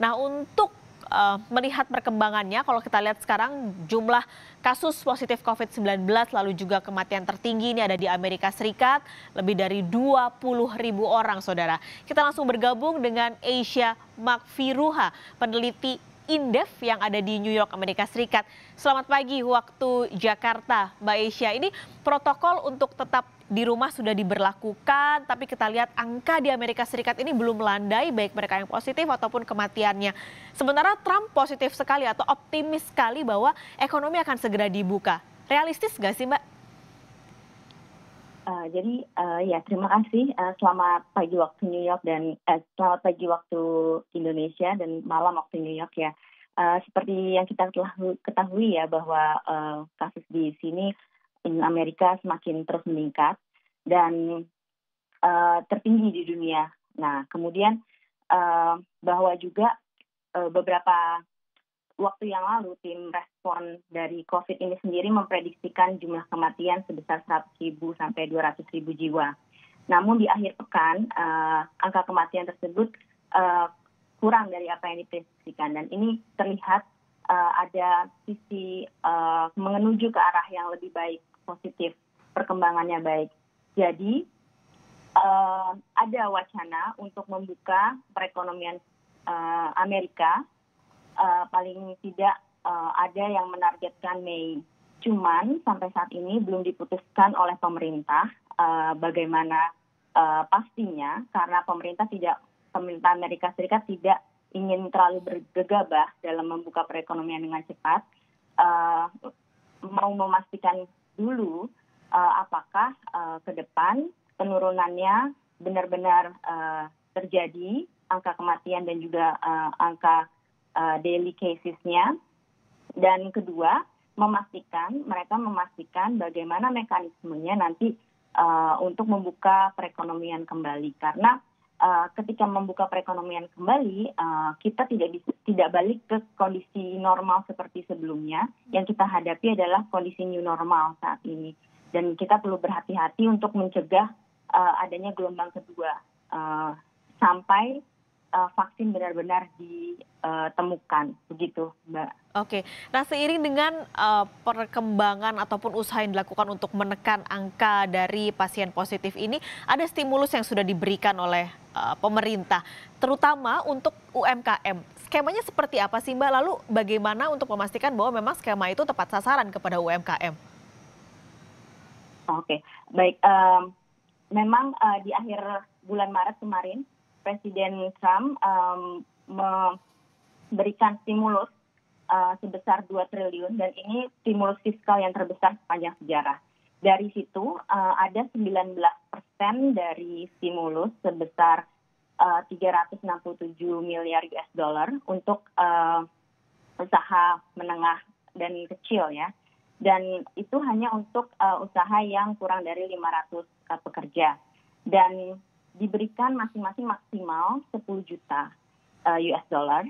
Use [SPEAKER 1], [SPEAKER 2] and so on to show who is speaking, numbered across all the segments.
[SPEAKER 1] Nah, untuk uh, melihat perkembangannya, kalau kita lihat sekarang jumlah kasus positif COVID-19 lalu juga kematian tertinggi ini ada di Amerika Serikat, lebih dari 20 ribu orang, saudara. Kita langsung bergabung dengan Asia Makfiruha, peneliti Indef yang ada di New York, Amerika Serikat. Selamat pagi waktu Jakarta, Mbak Asia. Ini protokol untuk tetap di rumah sudah diberlakukan, tapi kita lihat angka di Amerika Serikat ini belum melandai, baik mereka yang positif ataupun kematiannya. Sementara Trump positif sekali atau optimis sekali bahwa ekonomi akan segera dibuka. Realistis nggak sih Mbak?
[SPEAKER 2] Uh, jadi uh, ya terima kasih. Uh, selamat pagi waktu New York dan uh, selamat pagi waktu Indonesia dan malam waktu New York ya. Uh, seperti yang kita telah ketahui ya bahwa uh, kasus di sini Amerika semakin terus meningkat dan uh, tertinggi di dunia. Nah, kemudian uh, bahwa juga uh, beberapa waktu yang lalu tim respon dari COVID ini sendiri memprediksikan jumlah kematian sebesar 100 ribu sampai 200 ribu jiwa. Namun di akhir pekan uh, angka kematian tersebut uh, kurang dari apa yang diprediksikan dan ini terlihat uh, ada sisi uh, menuju ke arah yang lebih baik positif, perkembangannya baik. Jadi uh, ada wacana untuk membuka perekonomian uh, Amerika, uh, paling tidak uh, ada yang menargetkan Mei. Cuman sampai saat ini belum diputuskan oleh pemerintah uh, bagaimana uh, pastinya karena pemerintah tidak pemerintah Amerika Serikat tidak ingin terlalu bergegabah dalam membuka perekonomian dengan cepat, uh, mau memastikan dulu uh, apakah uh, ke depan penurunannya benar-benar uh, terjadi angka kematian dan juga uh, angka uh, daily casesnya dan kedua memastikan mereka memastikan bagaimana mekanismenya nanti uh, untuk membuka perekonomian kembali. Karena uh, ketika membuka perekonomian kembali, uh, kita tidak bisa, tidak balik ke kondisi normal seperti sebelumnya. Yang kita hadapi adalah kondisi new normal saat ini, dan kita perlu berhati-hati untuk mencegah uh, adanya gelombang kedua uh, sampai uh, vaksin benar-benar ditemukan, begitu, Mbak.
[SPEAKER 1] Oke, nah seiring dengan uh, perkembangan ataupun usaha yang dilakukan untuk menekan angka dari pasien positif ini, ada stimulus yang sudah diberikan oleh uh, pemerintah, terutama untuk UMKM. Skemanya seperti apa sih Mbak? Lalu bagaimana untuk memastikan bahwa memang skema itu tepat sasaran kepada UMKM?
[SPEAKER 2] Oke, baik. Um, memang uh, di akhir bulan Maret kemarin, Presiden Trump um, memberikan stimulus uh, sebesar 2 triliun dan ini stimulus fiskal yang terbesar sepanjang sejarah. Dari situ uh, ada 19 persen dari stimulus sebesar uh, 367 miliar US dollar untuk uh, usaha menengah dan kecil ya. Dan itu hanya untuk uh, usaha yang kurang dari 500 uh, pekerja. Dan diberikan masing-masing maksimal 10 juta uh, US dollar.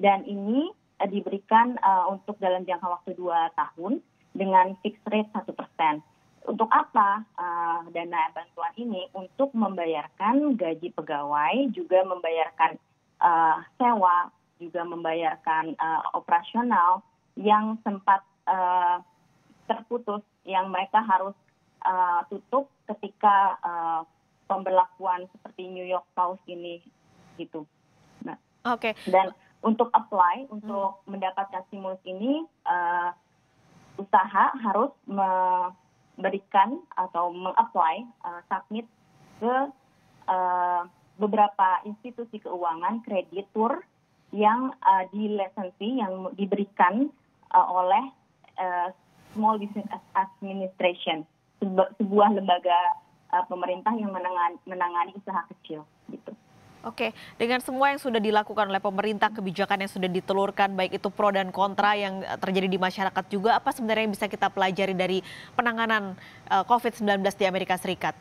[SPEAKER 2] Dan ini Eh, diberikan uh, untuk dalam jangka waktu dua tahun dengan fixed rate satu persen. Untuk apa uh, dana bantuan ini? Untuk membayarkan gaji pegawai, juga membayarkan uh, sewa, juga membayarkan uh, operasional yang sempat uh, terputus, yang mereka harus uh, tutup ketika uh, pemberlakuan seperti New York Post ini, gitu.
[SPEAKER 1] Nah, Oke. Okay.
[SPEAKER 2] Dan untuk apply untuk hmm. mendapatkan stimulus ini uh, usaha harus memberikan atau mengapply uh, submit ke uh, beberapa institusi keuangan kreditur yang uh, lisensi yang diberikan uh, oleh uh, Small Business Administration sebuah lembaga uh, pemerintah yang menangani, menangani usaha kecil gitu.
[SPEAKER 1] Oke, dengan semua yang sudah dilakukan oleh pemerintah, kebijakan yang sudah ditelurkan, baik itu pro dan kontra yang eh, terjadi di masyarakat juga, apa sebenarnya yang bisa kita pelajari dari penanganan uh, eh, COVID-19 di Amerika Serikat?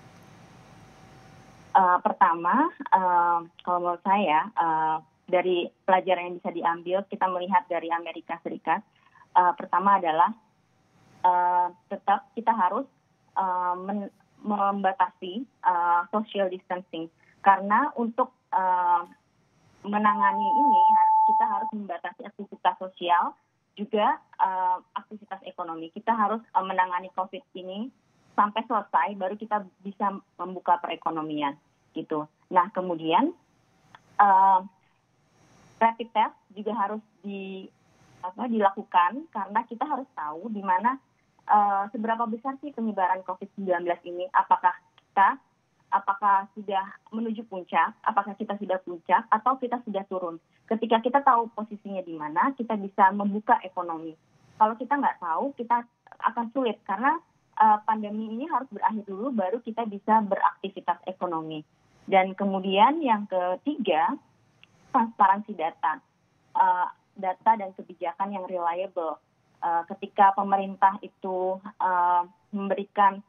[SPEAKER 2] Uh, pertama, uh, kalau menurut saya, uh, dari pelajaran yang bisa diambil, kita melihat dari Amerika Serikat, uh, pertama adalah uh, tetap kita harus uh, membatasi uh, social distancing karena untuk uh, menangani ini kita harus membatasi aktivitas sosial, juga uh, aktivitas ekonomi. Kita harus uh, menangani COVID ini sampai selesai, baru kita bisa membuka perekonomian gitu. Nah kemudian uh, rapid test juga harus di apa dilakukan karena kita harus tahu di mana uh, seberapa besar sih penyebaran COVID-19 ini. Apakah kita apakah sudah menuju puncak, apakah kita sudah puncak atau kita sudah turun. Ketika kita tahu posisinya di mana, kita bisa membuka ekonomi. Kalau kita nggak tahu, kita akan sulit karena uh, pandemi ini harus berakhir dulu, baru kita bisa beraktivitas ekonomi. Dan kemudian yang ketiga, transparansi data, uh, data dan kebijakan yang reliable. Uh, ketika pemerintah itu uh, memberikan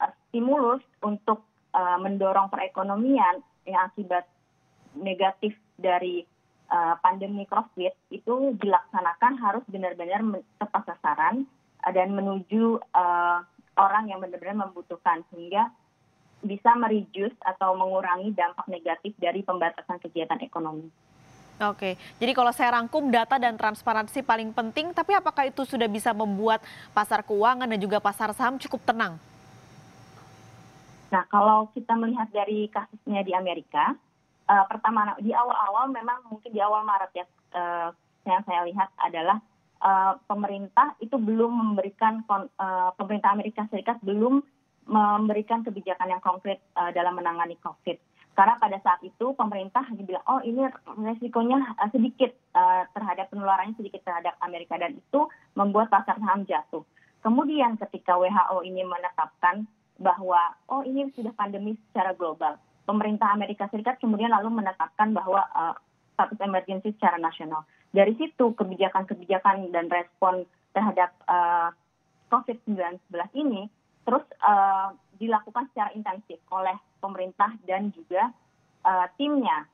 [SPEAKER 2] uh, stimulus untuk uh, mendorong perekonomian yang akibat negatif dari uh, pandemi COVID itu dilaksanakan harus benar-benar tepat sasaran uh, dan menuju uh, orang yang benar-benar membutuhkan sehingga bisa mereduce atau mengurangi dampak negatif dari pembatasan kegiatan ekonomi.
[SPEAKER 1] Oke, jadi kalau saya rangkum data dan transparansi paling penting, tapi apakah itu sudah bisa membuat pasar keuangan dan juga pasar saham cukup tenang?
[SPEAKER 2] Nah, kalau kita melihat dari kasusnya di Amerika, uh, pertama di awal-awal memang mungkin di awal Maret ya, uh, yang saya lihat adalah uh, pemerintah itu belum memberikan uh, pemerintah Amerika Serikat belum memberikan kebijakan yang konkret uh, dalam menangani COVID. Karena pada saat itu pemerintah hanya bilang, oh ini resikonya uh, sedikit uh, terhadap penularannya sedikit terhadap Amerika dan itu membuat pasar saham jatuh. Kemudian ketika WHO ini menetapkan bahwa oh ini sudah pandemi secara global. Pemerintah Amerika Serikat kemudian lalu menetapkan bahwa uh, status emergensi secara nasional. Dari situ kebijakan-kebijakan dan respon terhadap uh, COVID-19 ini terus uh, dilakukan secara intensif oleh pemerintah dan juga uh, timnya.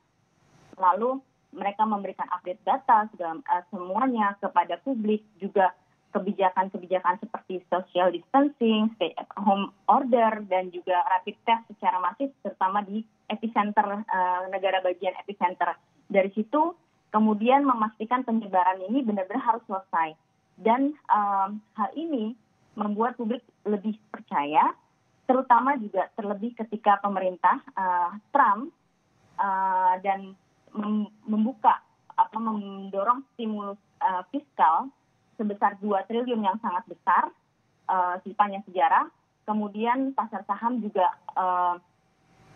[SPEAKER 2] Lalu mereka memberikan update data segala, uh, semuanya kepada publik juga kebijakan-kebijakan seperti social distancing, stay at home order, dan juga rapid test secara masif, terutama di epicenter uh, negara bagian epicenter. Dari situ kemudian memastikan penyebaran ini benar-benar harus selesai. Dan um, hal ini membuat publik lebih percaya, terutama juga terlebih ketika pemerintah uh, Trump uh, dan mem membuka apa mendorong stimulus uh, fiskal sebesar 2 triliun yang sangat besar uh, sepanjang sejarah. Kemudian pasar saham juga uh,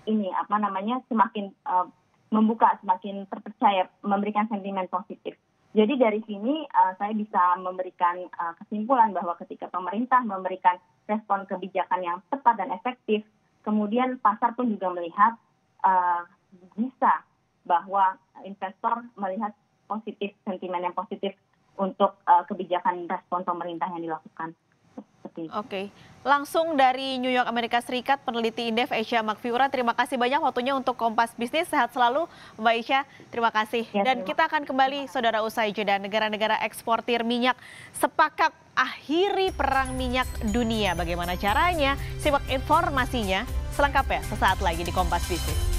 [SPEAKER 2] ini apa namanya semakin uh, membuka, semakin terpercaya, memberikan sentimen positif. Jadi dari sini uh, saya bisa memberikan uh, kesimpulan bahwa ketika pemerintah memberikan respon kebijakan yang tepat dan efektif, kemudian pasar pun juga melihat uh, bisa bahwa investor melihat positif sentimen yang positif untuk uh, kebijakan respon pemerintah yang dilakukan.
[SPEAKER 1] Oke, okay. langsung dari New York, Amerika Serikat, peneliti Indef Asia Makfiura, terima kasih banyak waktunya untuk Kompas Bisnis. Sehat selalu, Mbak Isya. Terima kasih. Ya, Dan kita akan kembali, saudara usai jeda negara-negara eksportir minyak sepakat akhiri perang minyak dunia. Bagaimana caranya? Simak informasinya selengkapnya sesaat lagi di Kompas Bisnis.